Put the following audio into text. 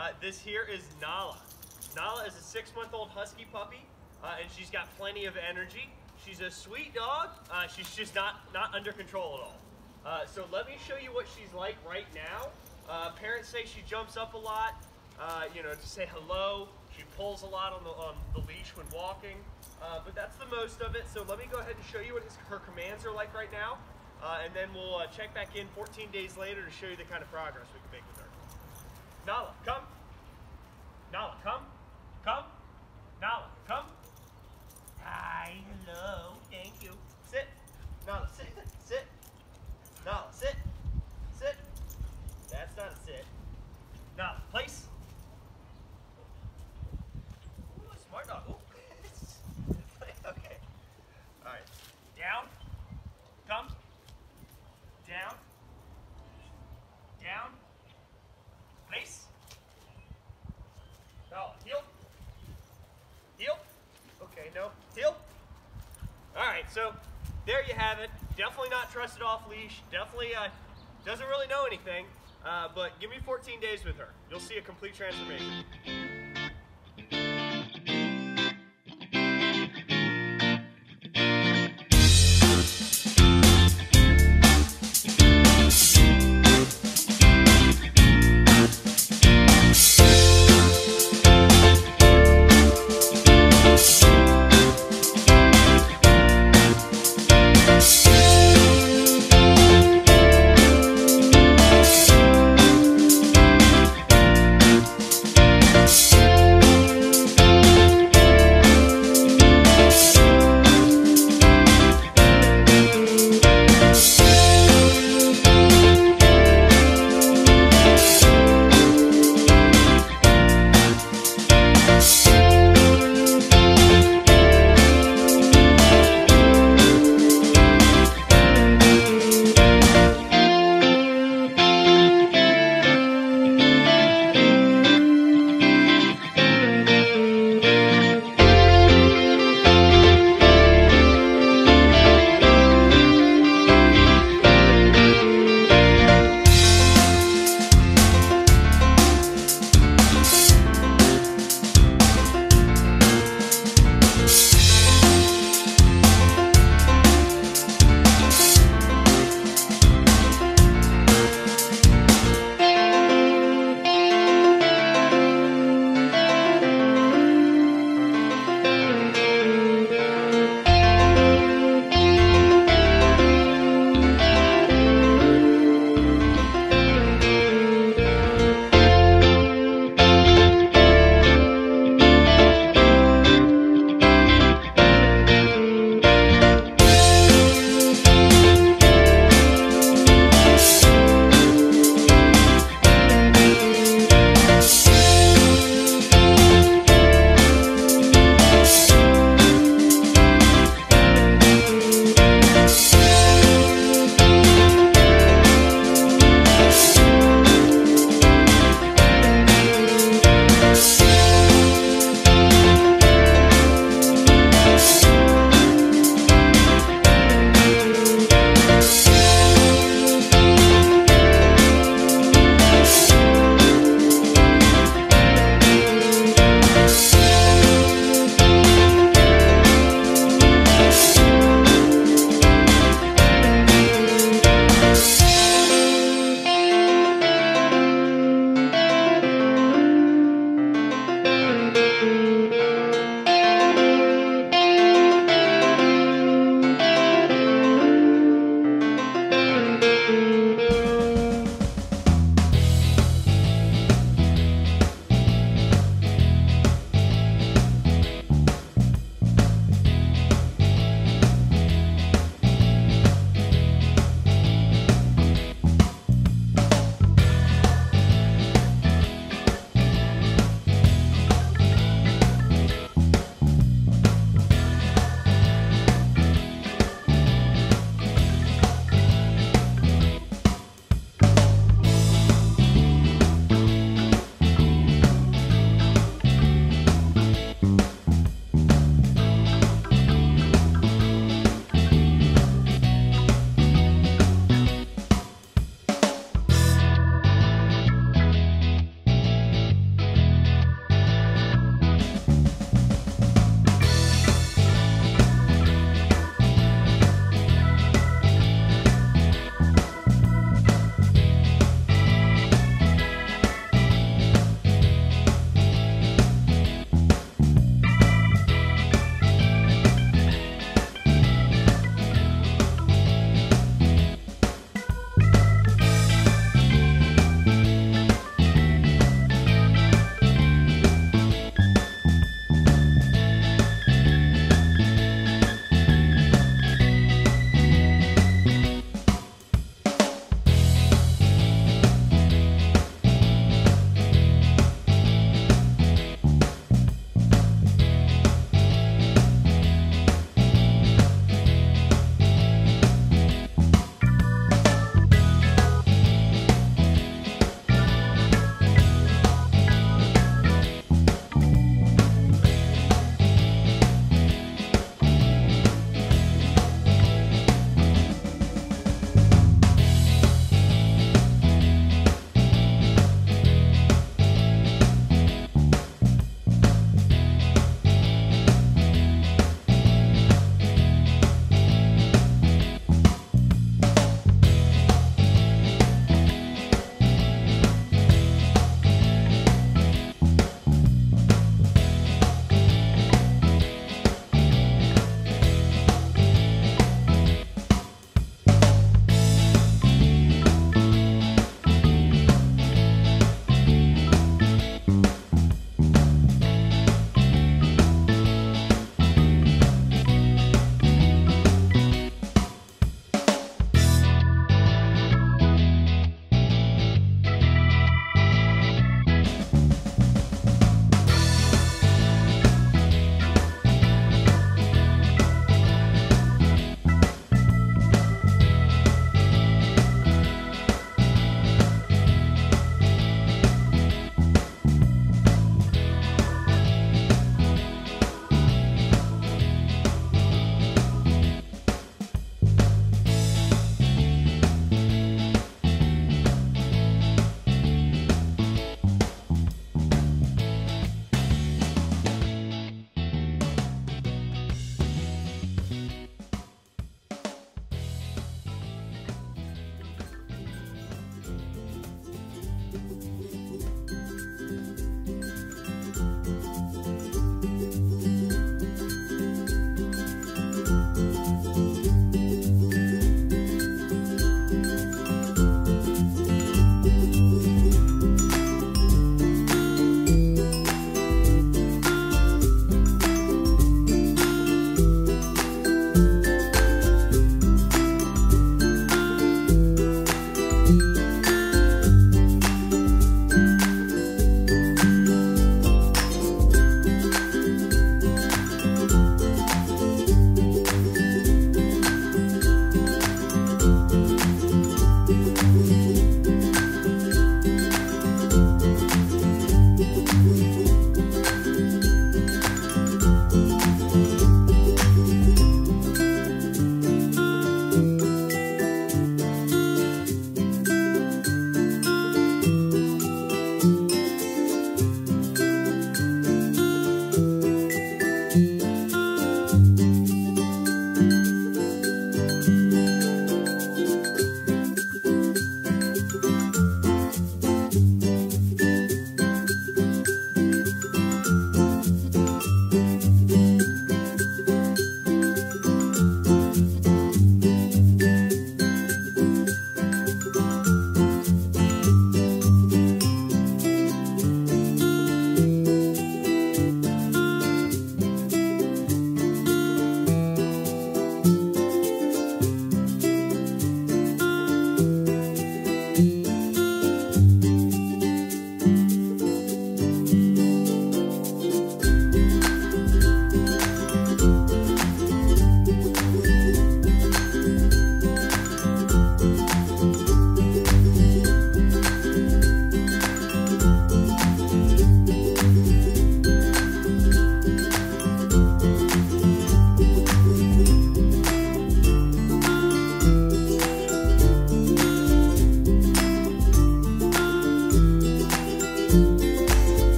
Uh, this here is Nala. Nala is a six-month-old husky puppy, uh, and she's got plenty of energy. She's a sweet dog. Uh, she's just not, not under control at all. Uh, so let me show you what she's like right now. Uh, parents say she jumps up a lot, uh, you know, to say hello. She pulls a lot on the, on the leash when walking, uh, but that's the most of it. So let me go ahead and show you what his, her commands are like right now, uh, and then we'll uh, check back in 14 days later to show you the kind of progress we Nala, come. Definitely not trusted off leash. Definitely uh, doesn't really know anything. Uh, but give me 14 days with her. You'll see a complete transformation.